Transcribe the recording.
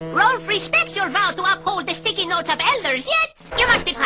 Rolf respects your vow to uphold the sticky notes of elders, yet you must be.